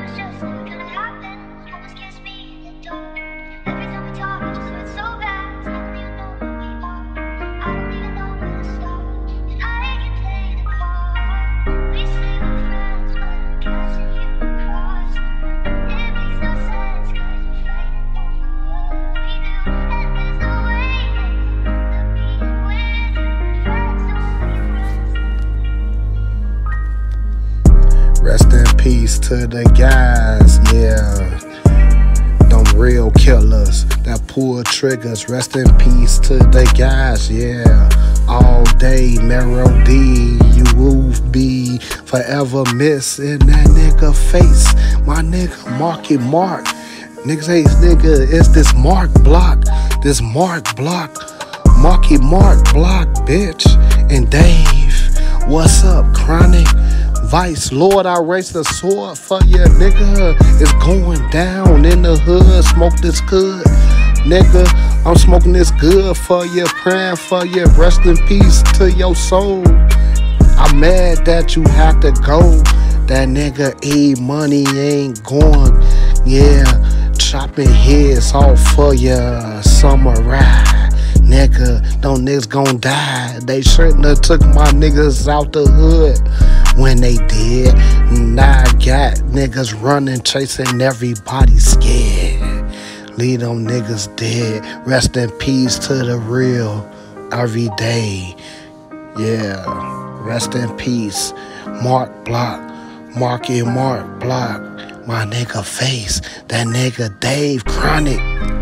我就是。Peace to the guys, yeah. Them real killers that pull triggers. Rest in peace to the guys, yeah. All day, Melody, you will be forever missing that nigga face. My nigga, Marky Mark. Niggas say, nigga, it's this Mark Block. This Mark Block. Marky Mark Block, bitch. And Dave, what's up, Chronic? Vice, Lord, I raise the sword for you, nigga. It's going down in the hood. Smoke this good, nigga. I'm smoking this good for you, praying for you. Rest in peace to your soul. I'm mad that you have to go. That nigga E money ain't going. Yeah, chopping heads off for ya, samurai. Nigga, don't niggas gon' die. They shouldn't have took my niggas out the hood when they did. Now I got niggas running, chasing everybody scared. Leave them niggas dead. Rest in peace to the real every day. Yeah, rest in peace. Mark Block, Marky Mark Block. My nigga face, that nigga Dave Chronic.